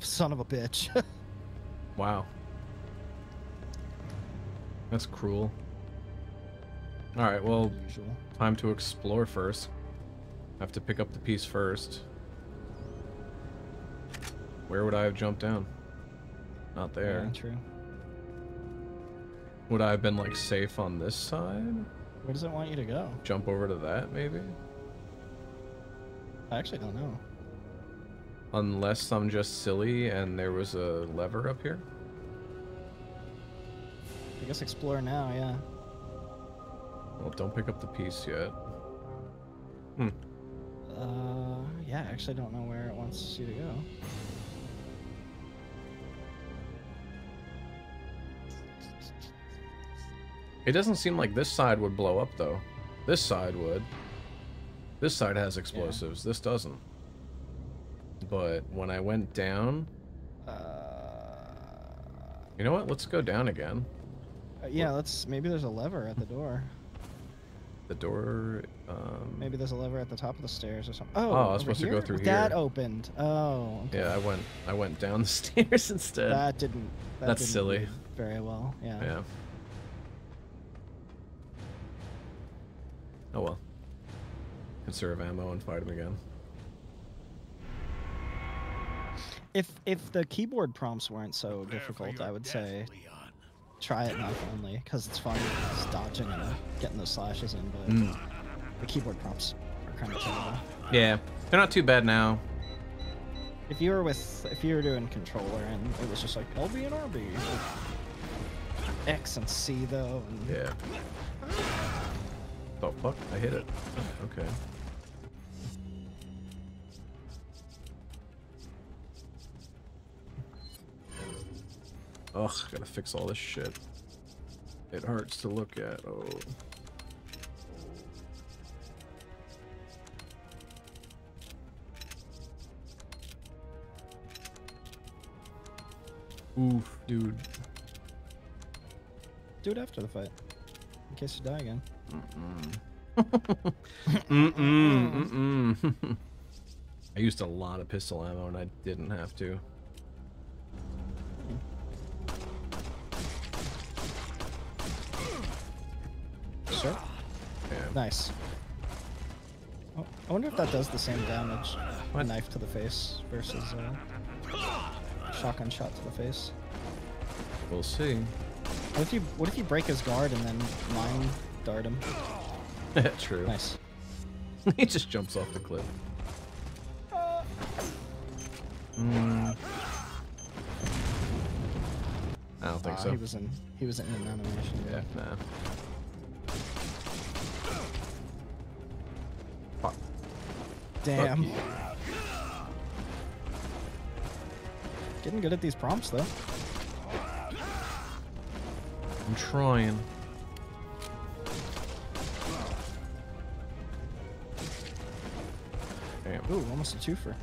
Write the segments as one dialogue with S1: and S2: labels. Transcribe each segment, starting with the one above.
S1: Son of a bitch.
S2: Wow. That's cruel. Alright, well, time to explore first. I have to pick up the piece first. Where would I have jumped down? Not there.
S1: Yeah, true.
S2: Would I have been, like, safe on this side?
S1: Where does it want you to go?
S2: Jump over to that, maybe?
S1: I actually don't know.
S2: Unless I'm just silly and there was a lever up here?
S1: I guess explore now, yeah.
S2: Well, don't pick up the piece yet. Hmm.
S1: Uh, yeah, actually I don't know where it wants you to go.
S2: It doesn't seem like this side would blow up, though. This side would. This side has explosives. This doesn't. But when I went down...
S1: Uh,
S2: You know what? Let's go down again.
S1: uh, yeah, let's. Maybe there's a lever at the door.
S2: The door... Um,
S1: Maybe there's a lever at the top of the stairs or something. Oh,
S2: Oh, I was supposed to go
S1: here?
S2: through
S1: That
S2: here.
S1: opened. Oh, okay.
S2: Yeah, I went I went down the stairs instead.
S1: That didn't. That
S2: That's
S1: didn't
S2: silly.
S1: Very well. Yeah.
S2: Yeah. Oh well. Conserve ammo and fight him again.
S1: If if the keyboard prompts weren't so difficult, I would say try it knife only because it's fun just dodging and uh, getting those slashes in. But
S2: Mm.
S1: the keyboard prompts are kind of terrible.
S2: Yeah, they're not too bad now.
S1: If you were with, if you were doing controller and it was just like LB and RB, like X and C though, and
S2: Yeah. Oh fuck! I hit it. Okay. Ugh, gotta fix all this shit. It hurts to look at. Oh. Oof, dude.
S1: do it after the fight in case you die again.
S2: Mm-mm, mm-mm. I used a lot of pistol ammo and I didn't have to.
S1: Nice. Oh, I wonder if that does the same damage. A
S2: What?
S1: knife to the face versus a shotgun shot to the face.
S2: We'll see.
S1: What if you What if you break his guard and then mine dart him?
S2: True.
S1: Nice.
S2: he just jumps off the cliff. Mm. I don't think
S1: Ah,
S2: so.
S1: He was in. He was in an animation.
S2: Yeah, nah.
S1: Damn. Getting good at these prompts though.
S2: I'm trying. Damn.
S1: Ooh, almost a twofer.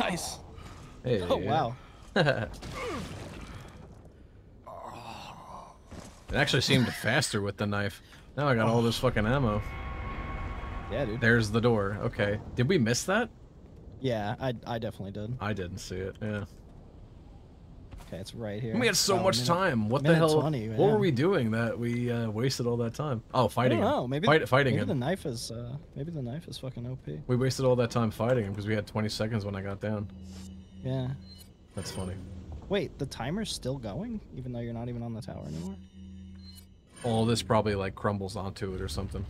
S1: Nice.
S2: Hey.
S1: Oh wow.
S2: it actually seemed faster with the knife. Now I got all this fucking ammo.
S1: Yeah, dude.
S2: There's the door. Okay. Did we miss that?
S1: Yeah, I I definitely did.
S2: I didn't see it. Yeah.
S1: Okay, it's right here.
S2: We had so
S1: a
S2: much
S1: minute-
S2: time. What the hell?
S1: 20,
S2: what were we doing that we uh, wasted all that time? Oh, fighting him.
S1: Maybe
S2: Fight, fighting
S1: maybe
S2: him.
S1: the knife is uh maybe the knife is fucking OP.
S2: We wasted all that time fighting him because we had 20 seconds when I got down.
S1: Yeah.
S2: That's funny.
S1: Wait, the timer's still going even though you're not even on the tower anymore.
S2: All this probably like crumbles onto it or something.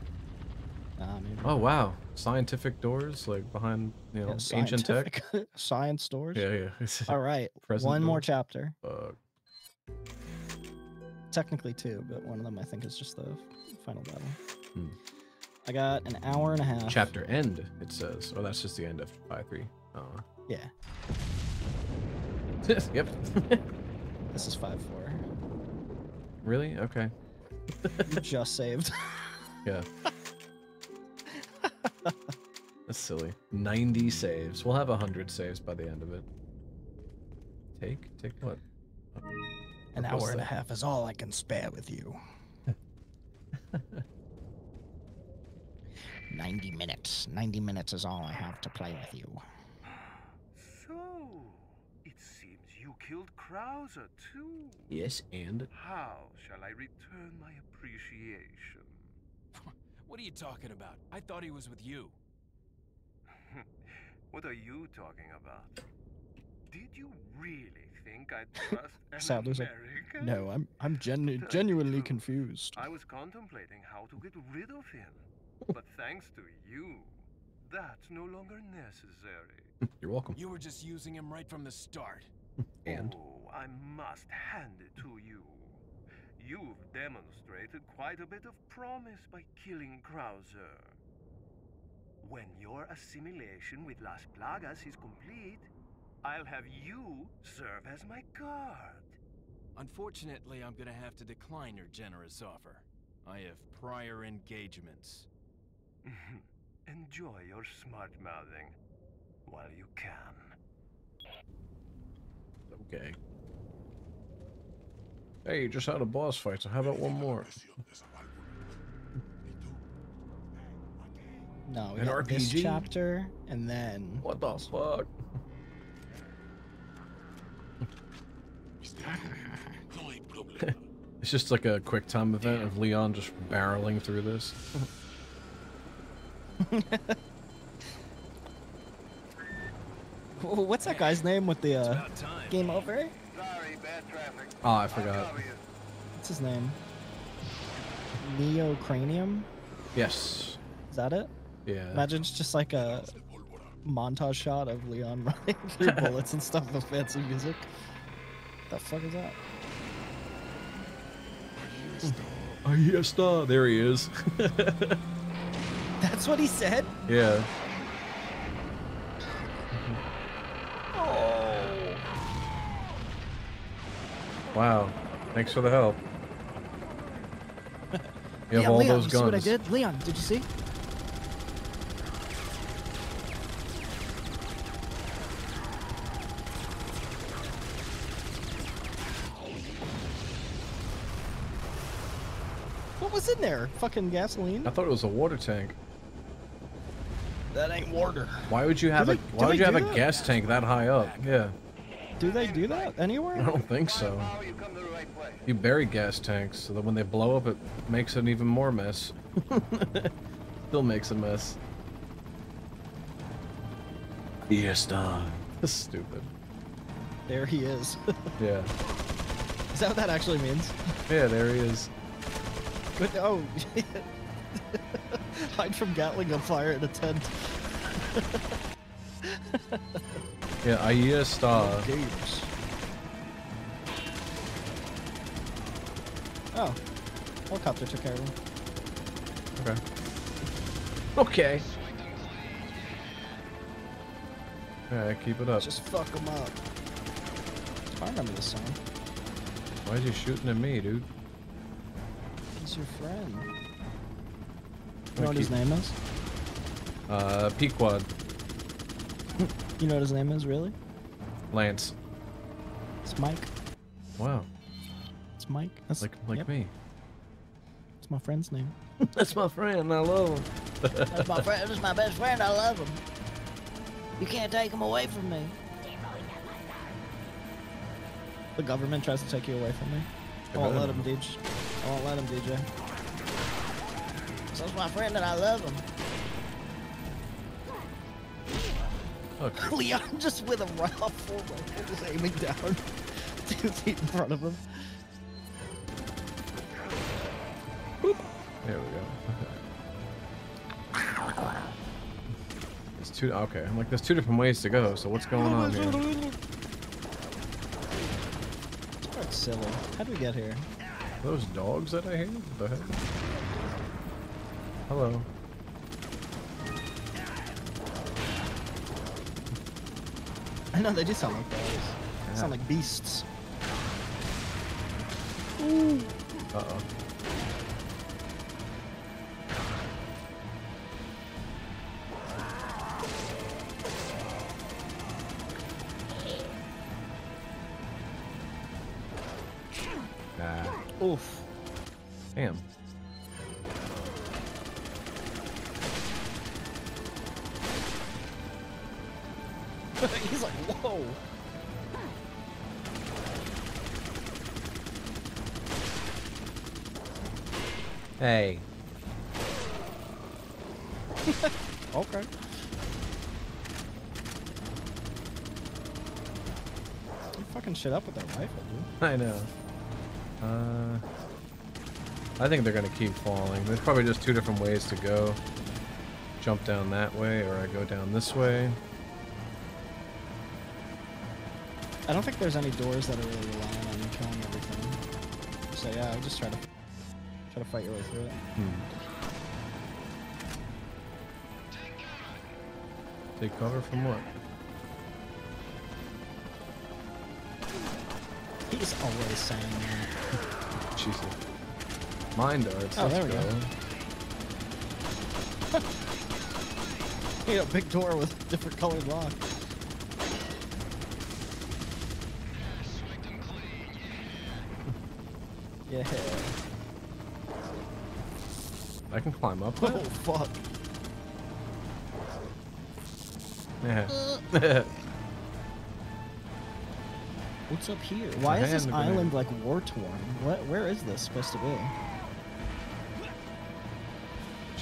S1: Ah.
S2: Oh wow, scientific doors like behind you know
S1: Yeah,
S2: ancient tech.
S1: Science doors.
S2: Yeah, yeah.
S1: All right.
S2: Present
S1: one more chapter.
S2: Uh,
S1: Technically two, but one of them I think is just the final battle.
S2: Hmm.
S1: I got an hour and a half.
S2: chapter end. It says. Oh, that's just the end of five three. Oh.
S1: Yeah.
S2: yep.
S1: This is five four.
S2: Really? Okay.
S1: You just saved.
S2: Yeah. That's silly. 90 saves. We'll have 100 saves by the end of it. Take? Take what?
S1: An
S2: What's
S1: hour and a half is all I can spare with you. 90 minutes. 90 minutes is all I have to play with you.
S3: So, it seems you killed Krauser too.
S2: Yes, and
S3: How shall I return my appreciation?
S4: What are you talking about? I thought he was with you.
S3: what are you talking about? Did you really think I'd trust an
S1: Sounders like,
S3: American?
S1: No, I'm I'm genu-
S3: Tell you the
S1: genuinely confused.
S3: I was contemplating how to get rid of him. But thanks to you, that's no longer necessary.
S2: you're welcome.
S4: You were just using him right from the start.
S2: And
S3: Oh, I must hand it to you. You've demonstrated quite a bit of promise by killing Krauser. When your assimilation with Las Plagas is complete, I'll have you serve as my guard.
S4: Unfortunately, I'm gonna have to decline your generous offer. I have prior engagements.
S3: Enjoy your smart mouthing while you can.
S2: okay. Hey, you just had a boss fight, so how about one more?
S1: No, we
S2: An
S1: got this
S2: RPG?
S1: chapter and then
S2: What the fuck? It's just like a quick time event of Leon just barreling through this.
S1: What's that guy's name with the uh,
S4: time.
S1: game over?
S3: Sorry, bad traffic.
S2: Oh, I forgot.
S1: What's his name? Neocranium?
S2: Yes.
S1: Is that it?
S2: Yeah.
S1: Imagine it's just like a montage shot of Leon running through bullets and stuff with fancy music. What The fuck is that?
S2: Ahí está. There he is.
S1: That's what he said?
S2: yeah. Wow. Thanks for the help. You have
S1: yeah,
S2: all
S1: Leon,
S2: those
S1: you
S2: guns.
S1: see what I did? Leon, did you see? What was in there? Fucking gasoline?
S2: I thought it was a water tank.
S1: That ain't water.
S2: Why would you have
S1: they-
S2: a
S1: do
S2: Why would you have
S1: do
S2: a
S1: that?
S2: gas tank that high up? Yeah.
S1: Do they do that anywhere?
S2: I don't think so.
S3: You come to the right place.
S2: You bury gas tanks so that when they blow up, it makes an even more mess. Still makes a mess. Yes, Fiesta. Stupid.
S1: There he is.
S2: Yeah.
S1: is that what that actually means?
S2: Yeah, there he is.
S1: But oh, hide from Gatling on fire in a tent.
S2: Yeah, ahí está.
S1: Games. Oh, helicopter took care of him.
S2: Okay. Okay. Alright, keep it up.
S1: Just fuck him up. I remember this song.
S2: Why is he shooting at me, dude?
S1: He's your friend. You know what his name is?
S2: Uh, Pequod.
S1: You know what his name is, really?
S2: Lance.
S1: It's Mike.
S2: Wow.
S1: It's Mike. That's
S2: Like like
S1: yep,
S2: me.
S1: It's my friend's name.
S2: That's my friend. I love him.
S1: That's my friend. That's my best friend. I love him. You can't take him away from me. The government tries to take you away from me. I won't let him, DJ. I won't let him, DJ. That's my friend, and I love him.
S2: Okay.
S1: Leon just with a raw full rifle, just aiming down two feet in front of him.
S2: There we go. It's two. Okay, I'm like, there's two different ways to go. So what's going on here?
S1: That's silly. How do we get here?
S2: Those dogs that I hear? What the heck? Hello.
S1: I know they do sound like dogs. They sound like beasts. Ooh.
S2: Uh-oh. Ah,
S1: Oof.
S2: damn.
S1: He's like, whoa.
S2: Hey.
S1: Okay. You fucking shit up with that rifle, dude.
S2: I know. Uh, I think they're gonna keep falling. There's probably just two different ways to go. Jump down that way, or I go down this way.
S1: I don't think there's any doors that are really relying on you killing everything. So yeah, I just try to try to fight your way through it.
S2: Hmm. Take cover from what?
S1: He's always saying that.
S2: Jesus. Mine darts.
S1: Oh, there we go. He got a big door with different colored lock. Yeah.
S2: I can climb up.
S1: Oh
S2: that?
S1: fuck.
S2: Yeah.
S1: What's up here? Why is this island like war torn? What? Where is this supposed to be?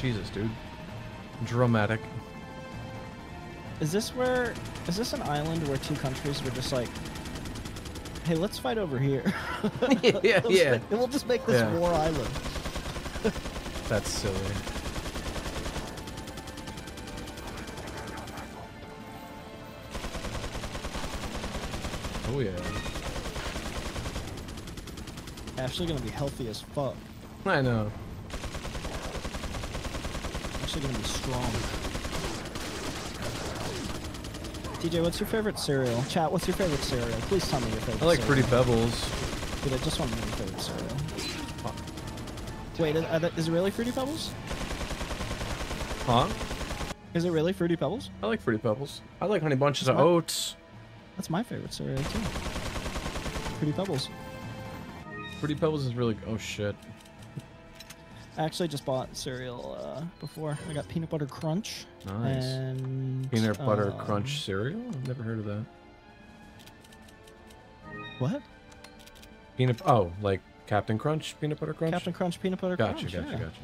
S2: Jesus, dude. Dramatic.
S1: Is this where? Is this an island where two countries were just like, hey, let's fight over here?
S2: Yeah, yeah.
S1: make- we'll just make this
S2: Yeah.
S1: war island.
S2: That's silly. Oh yeah.
S1: Actually, gonna be healthy as fuck.
S2: I know.
S1: Actually, gonna be strong. TJ, what's your favorite cereal? Chat, what's your favorite cereal? Please tell me your favorite. Cereal.
S2: I like
S1: cereal.
S2: Fruity Pebbles.
S1: Dude, I just want to know your favorite cereal. Wait, is, that- is it really Fruity Pebbles?
S2: Huh?
S1: Is it really Fruity Pebbles?
S2: I like Fruity Pebbles. I like Honey Bunches of
S1: What?
S2: Oats.
S1: That's my favorite cereal too. Fruity Pebbles.
S2: Fruity Pebbles is really. Oh shit.
S1: I actually just bought cereal uh, before. I got peanut butter crunch.
S2: Nice.
S1: And
S2: Peanut butter
S1: um,
S2: crunch cereal? I've never heard of that.
S1: What?
S2: Peanut. Oh, like Captain Crunch peanut butter crunch.
S1: Captain Crunch peanut butter
S2: Gotcha,
S1: crunch.
S2: gotcha,
S1: yeah.
S2: gotcha.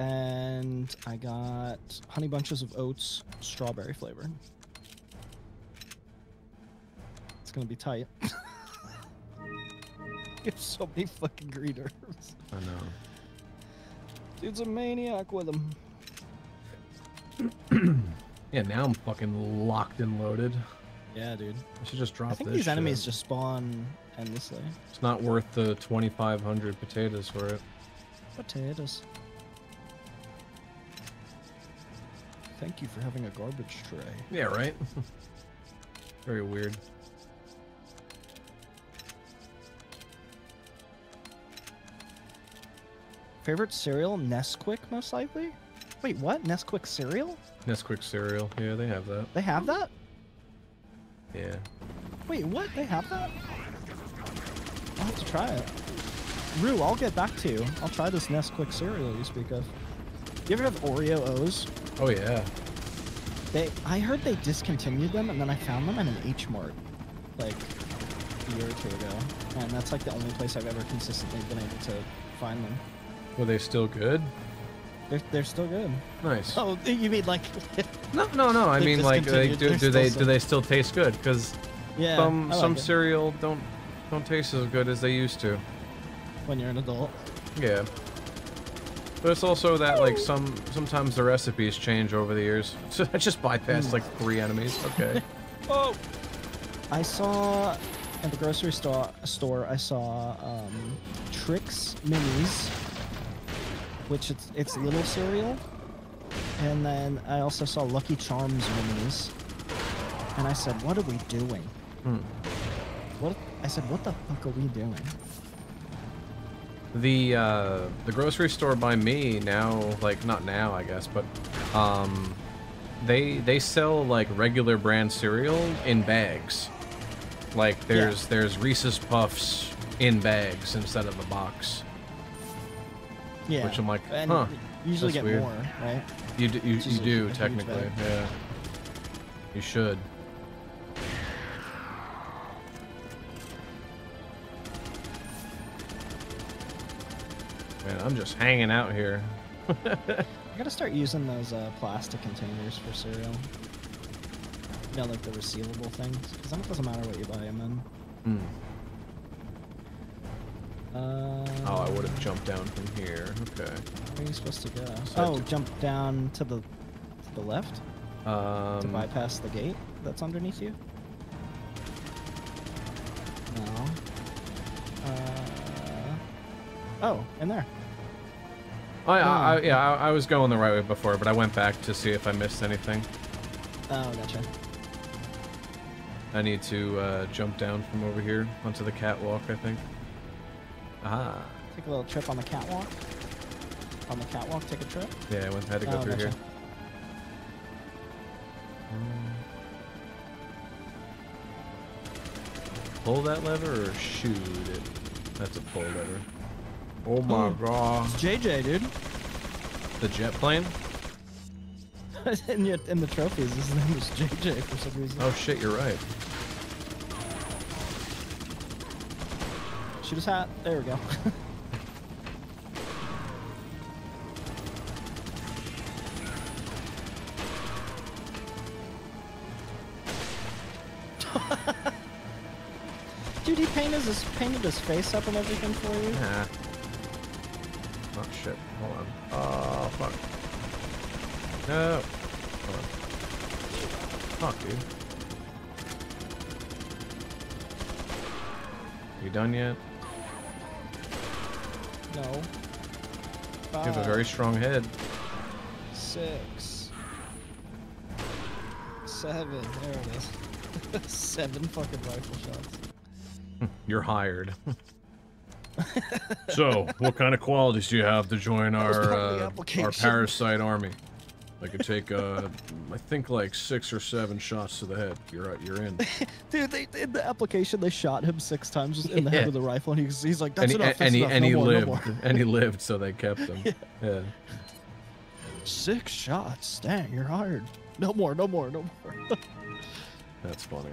S1: And I got honey bunches of oats, strawberry flavored. It's gonna be tight. you have so many fucking green herbs.
S2: I know.
S1: Dude's a maniac with them.
S2: Yeah, now I'm fucking locked and loaded.
S1: Yeah, dude.
S2: I should just drop
S1: I think
S2: this
S1: these enemies
S2: shit.
S1: just spawn endlessly.
S2: It's not worth the 2,500 potatoes for it.
S1: Potatoes. Thank you for having a garbage tray.
S2: Yeah, right? Very weird.
S1: Favorite cereal? Nesquik, most likely? Wait, what? Nesquik cereal?
S2: Nesquik cereal. Yeah, they have that.
S1: They have that?
S2: Yeah.
S1: Wait, what? They have that? I'll have to try it. Rue, I'll get back to you. I'll try this Nesquik cereal you speak of. You ever have Oreo O's?
S2: Oh, yeah.
S1: They, I heard they discontinued them, and then I found them in an H Mart, like a year or two ago, and that's like the only place I've ever consistently been able to find them.
S2: Were they still good?
S1: They're, they're still good.
S2: Nice.
S1: Oh, you mean like?
S2: No, no, no. I mean, like, like
S1: discontinued.
S2: do, do they do they still taste good? Because
S1: yeah,
S2: some
S1: like
S2: some
S1: it
S2: cereal don't don't taste as good as they used to.
S1: when you're an adult.
S2: Yeah. But it's also that like some sometimes the recipes change over the years. So I just bypassed like three enemies. Okay.
S1: Oh. I saw at the grocery store. Store, I saw um, Trix Minis, which it's it's little cereal, and then I also saw Lucky Charms Minis, and I said, "What are we doing?"
S2: Hmm.
S1: What I said, "What the fuck are we doing?"
S2: The uh, the grocery store by me now, like not now, I guess, but um, they they sell like regular brand cereal in bags. Like there's there's Reese's Puffs in bags instead of a box.
S1: Yeah.
S2: Which I'm like,
S1: and
S2: huh,
S1: you usually get
S2: weird.
S1: more, right?
S2: You d- you, you
S1: is a- a
S2: do technically, yeah. You should. Man, I'm just hanging out here.
S1: I gotta start using those uh, plastic containers for cereal. You know, like the resealable things. Because then it doesn't matter what you buy them
S2: Hmm.
S1: in. Uh,
S2: Oh, I would have jumped down from here. Okay.
S1: Where are you supposed to go?
S2: So
S1: oh, jump down to the to the left to
S2: Um,
S1: bypass the gate that's underneath you. No. Uh. Oh, in there.
S2: I, I, I,
S1: Hmm.
S2: yeah, I, I was going the right way before, but I went back to see if I missed anything.
S1: Oh, gotcha.
S2: I need to uh, jump down from over here onto the catwalk, I think. Ah.
S1: Take a little trip on the catwalk. On the catwalk, take a trip.
S2: Yeah, I went, had to go
S1: Oh,
S2: through
S1: gotcha.
S2: here. Um, Pull that lever or shoot it? That's a pull lever. Oh my god.
S1: It's JJ, dude.
S2: The jet plane?
S1: in, your, in the trophies, his name is JJ for some reason.
S2: Oh shit, you're right.
S1: Shoot his hat. There we go. Dude, he painted his painted his face up and everything for you.
S2: Nah. Oh shit, hold on. Oh fuck. No. Hold on. Fuck, dude. You done yet?
S1: No.
S2: You have a very strong head.
S1: six, seven. There it is. seven fucking rifle shots.
S2: You're hired. so, what kind of qualities do you have to join our
S1: part of the
S2: uh, our parasite army? I could take, uh, I think like six or seven shots to the head. You're uh, you're in.
S1: Dude, they, in the application, they shot him six times in the head
S2: Yeah.
S1: with a rifle, and he's, he's like,
S2: and
S1: "That's
S2: he,
S1: enough, that's
S2: and he,
S1: enough,
S2: and
S1: no
S2: he
S1: more,
S2: lived,
S1: more."
S2: and he lived, so they kept him. yeah.
S1: Six shots, dang, you're hired. No more, no more, no more.
S2: That's funny.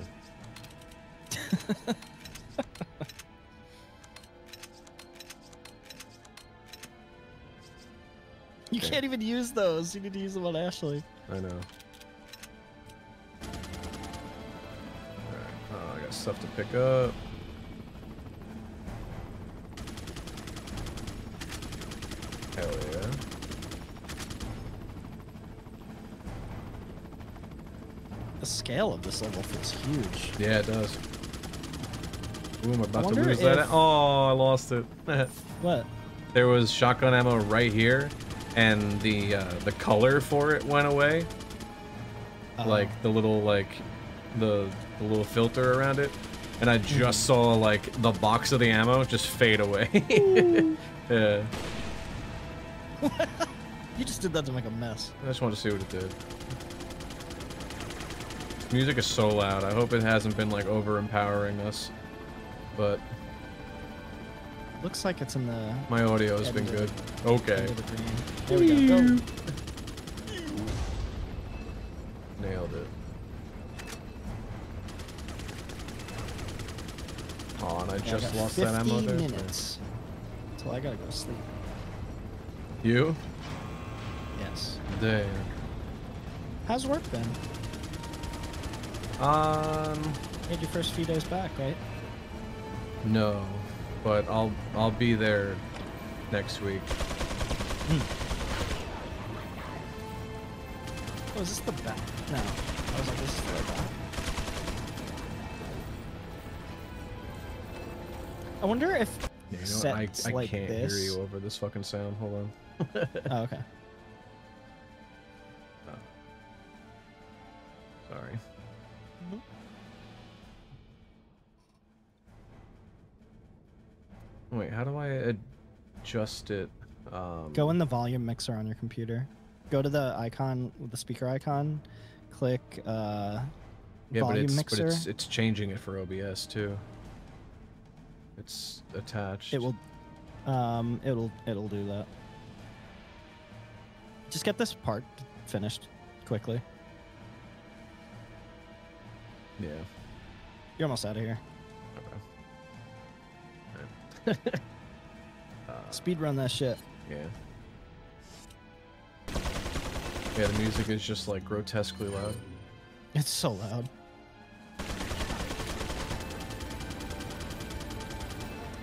S1: You
S2: Okay.
S1: can't even use those. You need to use them on Ashley.
S2: I know. Alright, oh, I got stuff to pick up. Hell yeah.
S1: The scale of this level feels huge.
S2: Yeah, it does. Ooh, I'm about to lose that. Oh, I lost it.
S1: What?
S2: there was shotgun ammo right here, and the uh, the color for it went away.
S1: Uh,
S2: like the little like the the little filter around it. And i just saw like the box of the ammo just fade away. Yeah.
S1: You just did that to make a mess.
S2: i just wanted to see what it did. Music is so loud. I hope it hasn't been like over empowering us. But
S1: Looks like it's in the
S2: my audio has been good
S1: it.
S2: okay
S1: the. There we go. go.
S2: nailed it oh and i
S1: Yeah,
S2: just
S1: got
S2: lost that ammo
S1: 50
S2: there
S1: minutes. Till I gotta go to sleep.
S2: you
S1: Yes.
S2: damn
S1: How's work been?
S2: um
S1: You had your first few days back, right?
S2: No, but I'll I'll be there next week. Hmm.
S1: Oh, is this the back? No. I was like, this is the back. I wonder if
S2: Yeah, you know what? I, I
S1: like
S2: can't
S1: this.
S2: hear you over this fucking sound. Hold on.
S1: Oh, okay.
S2: Adjust it. Um,
S1: Go in the volume mixer on your computer. Go to the icon, with the speaker icon. Click uh,
S2: yeah, but it's,
S1: mixer.
S2: but it's it's changing it for OBS too. It's attached.
S1: It will, um, it'll it'll do that. Just get this part finished quickly.
S2: Yeah.
S1: You're almost out of here.
S2: Okay.
S1: Speed run that shit.
S2: yeah. Yeah, the music is just like grotesquely loud.
S1: It's so loud.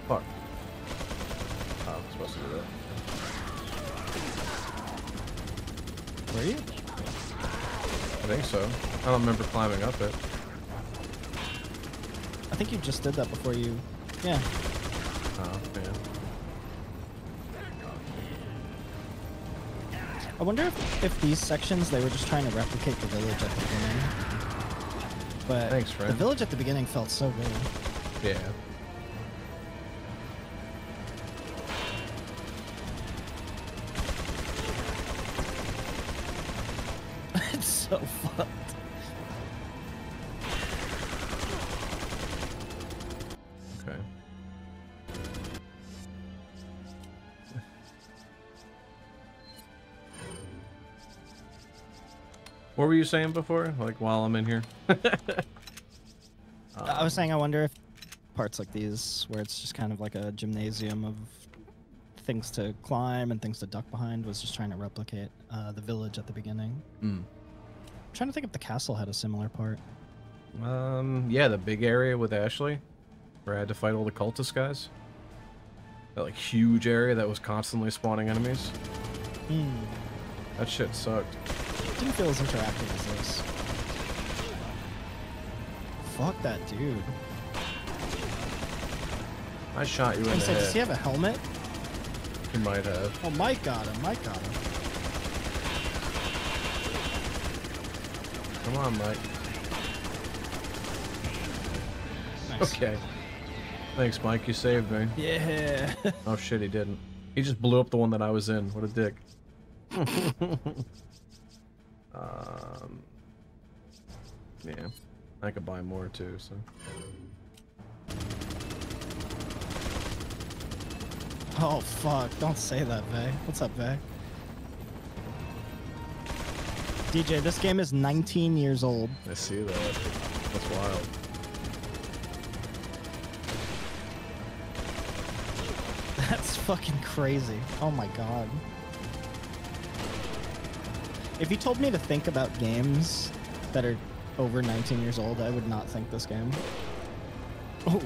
S2: Fuck. Oh, I'm supposed to do that.
S1: Were you?
S2: I think so. I don't remember climbing up it.
S1: I think you just did that before you. Yeah.
S2: Oh, man.
S1: I wonder if, if these sections they were just trying to replicate the village at the beginning. But
S2: Thanks,
S1: the village at the beginning felt so good.
S2: Yeah. What were you saying before? Like while I'm in here?
S1: I was saying I wonder if parts like these, where it's just kind of like a gymnasium of things to climb and things to duck behind, was just trying to replicate uh, the village at the beginning.
S2: Mm.
S1: I'm trying to think if the castle had a similar part.
S2: Um, yeah, the big area with Ashley, where I had to fight all the cultist guys. That like huge area that was constantly spawning enemies.
S1: Hmm.
S2: That shit sucked.
S1: Didn't feel as interactive as this. Fuck that dude.
S2: I shot you in the
S1: like, does he have a helmet?
S2: He might have.
S1: Oh, Mike got him. Mike got him.
S2: Come on, Mike.
S1: Nice.
S2: Okay. Thanks, Mike. You saved me.
S1: Yeah.
S2: Oh shit, he didn't. He just blew up the one that I was in. What a dick. um, yeah, I could buy more too. So
S1: oh fuck! Don't say that, Vay. What's up, Vay? DJ, this game is 19 years old.
S2: I see that. That's wild.
S1: That's fucking crazy. Oh my god. If you told me to think about games that are over 19 years old, I would not think this game. Oh.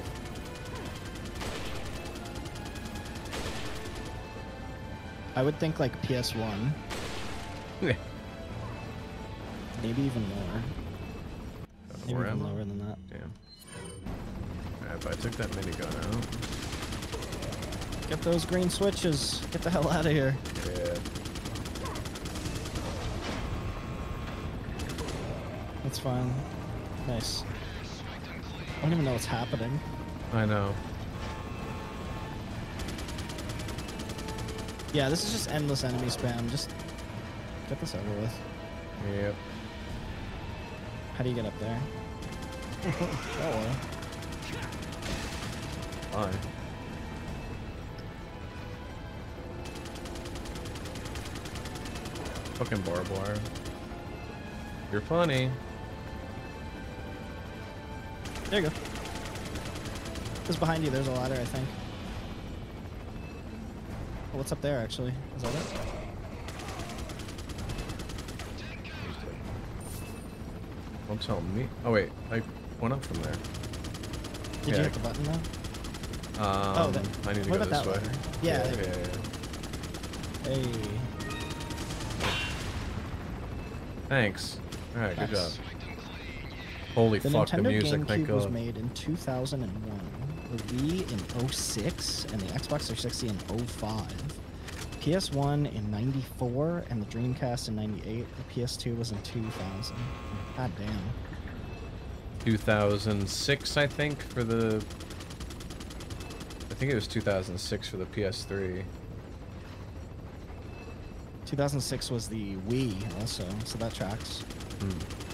S1: I would think like PS1,
S2: Yeah.
S1: maybe even more. Maybe even lower than that.
S2: Damn. Alright, if I took that minigun out.
S1: Get those green switches. Get the hell out of here.
S2: Yeah.
S1: That's fine. Nice. I don't even know what's happening.
S2: I know.
S1: Yeah, this is just endless enemy spam. Just get this over with.
S2: Yep.
S1: How do you get up there? oh well.
S2: Bye. Fucking barbed wire. You're funny.
S1: There you go. Just behind you, there's a ladder, I think. Oh, what's up there, actually? Is that it?
S2: Don't tell me. Oh wait, I went up from there.
S1: Did
S2: Yeah.
S1: you hit the button, though?
S2: Um,
S1: oh, that,
S2: I need to
S1: what
S2: go this
S1: that
S2: way.
S1: Yeah,
S2: yeah, yeah, yeah.
S1: Hey.
S2: Thanks. All right, good job. Holy
S1: The
S2: fuck, the
S1: Nintendo
S2: music! Thank
S1: GameCube was made in 2001, the Wii in 06, and the Xbox 360 in 05. PS1 in 94, and the Dreamcast in 98. The PS2 was in 2000. God damn.
S2: 2006, I think, for the. I think it was 2006 for the PS3.
S1: 2006 was the Wii also, so that tracks.
S2: Hmm.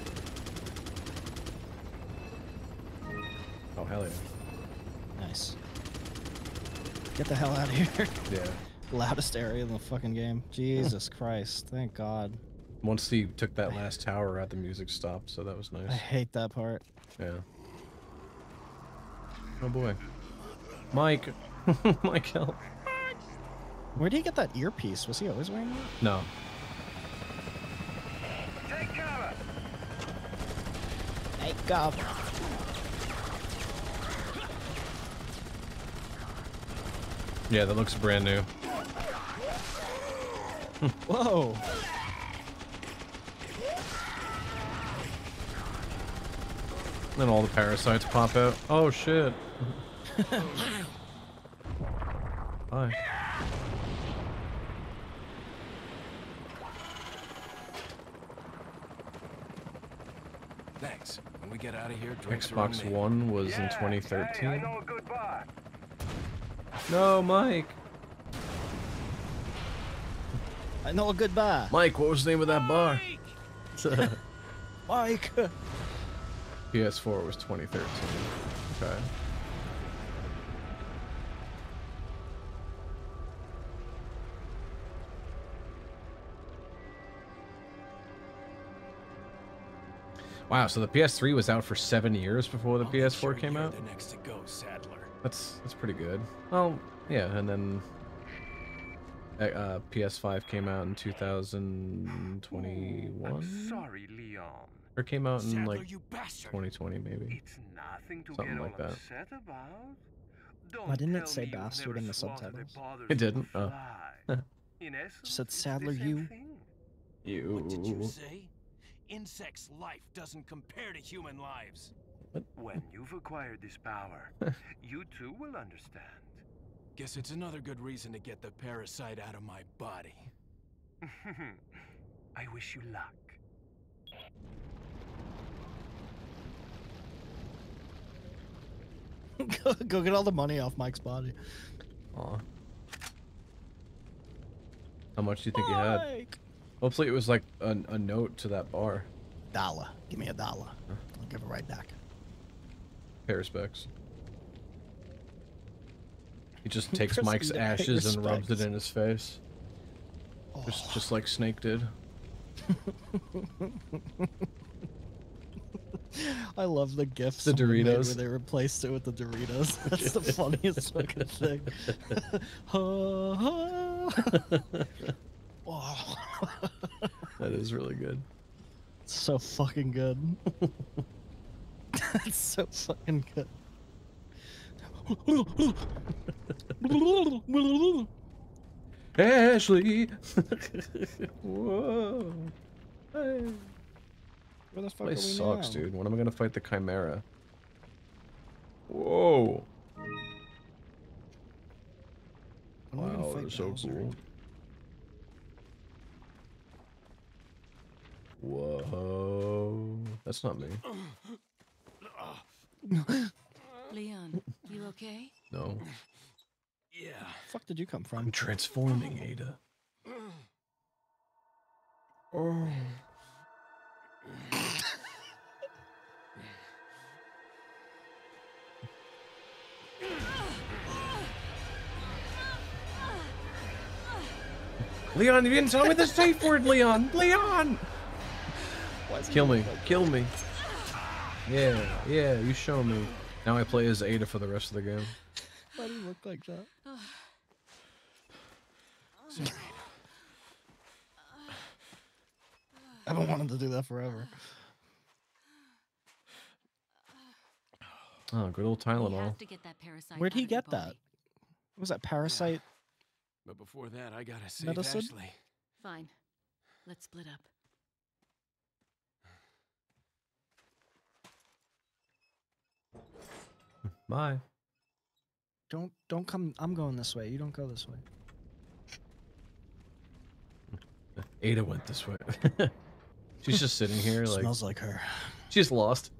S1: Get the hell out of here.
S2: Yeah.
S1: Loudest area in the fucking game. Jesus Christ. Thank God.
S2: Once he took that last tower out, the music stopped, so that was nice.
S1: I hate that part.
S2: Yeah. Oh boy. Mike. Mike, help.
S1: Where did he get that earpiece? Was he always wearing that?
S2: No.
S3: Take cover!
S1: Take God.
S2: Yeah, that looks brand new.
S1: Whoa.
S2: Then all the parasites pop out. Oh shit. Bye.
S4: Thanks. When we get out of here, drinks are on
S2: Xbox. One was in
S3: Yeah, Hey, I
S2: 2013.
S3: know a good bar.
S2: No, Mike.
S1: I know a good bar.
S2: Mike, what was the name of that bar?
S1: Mike.
S2: PS4 was 2013. Okay. Wow, so the PS3 was out for seven years before the
S4: I'll
S2: PS4
S4: sure
S2: came out.
S4: The next to go, Saddler.
S2: That's that's pretty good. Well, yeah, and then uh, uh, PS5 came out in
S3: I'm
S2: 2021,
S3: sorry, Leon.
S2: or came out in
S4: Saddler,
S2: like 2020 maybe.
S3: It's nothing to
S2: Something
S3: get
S2: like
S3: all
S2: that.
S3: upset about. Don't
S1: Why didn't it say bastard in the subtitles?
S2: It didn't? Oh.
S3: fly. In essence,
S1: said
S3: Saddler,
S1: you.
S3: you.
S4: What did you
S2: You.
S4: say? Insect's life doesn't compare to human lives.
S3: But when you've acquired this power, you too will understand.
S4: Guess it's another good reason to get the parasite out of my body.
S3: I wish you luck.
S1: go, go get all the money off Mike's body.
S2: Aw. How much do you think you had?
S1: Mike.
S2: Hopefully, it was like a, a note to that bar.
S1: Dollar. Give me a dollar. I'll give it right back.
S2: Pay respects. He just takes Mike's
S1: to pay
S2: ashes and rubs it in his face, oh. just just like Snake did.
S1: I love the gifts.
S2: The Doritos.
S1: Where they replaced it with the Doritos. That's the funniest fucking thing. Ha, ha. oh,
S2: That is really good.
S1: it's so fucking good. That's so fucking good.
S2: Ashley. Whoa. Hey.
S1: Where the fuck
S2: Place sucks,
S1: now?
S2: dude. When am I gonna fight the Chimera? Whoa. Wow, they're so cool. Whoa. That's not me.
S5: Leon, you okay?
S2: No.
S4: Yeah.
S1: The fuck did you come from?
S2: I'm transforming, Ada. Oh. Leon, you didn't tell me the safe word, Leon. Leon. Kill me. Kill me. Yeah, yeah, you show me. Now I play as Ada for the rest of the game.
S1: Why do you look like that? I've been wanting to do that forever.
S2: Oh, good old
S5: We
S2: Tylenol.
S5: have to get that
S1: Where'd he get that? What was that parasite?
S4: But before that, I gotta save
S1: Medicine?
S4: Ashley.
S5: Fine. Let's split up.
S2: Bye.
S1: Don't don't come. I'm going this way. You don't go this way.
S2: Ada went this way. She's just sitting here like
S1: Smells like her.
S2: she's lost.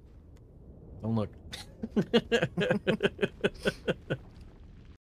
S2: Don't look.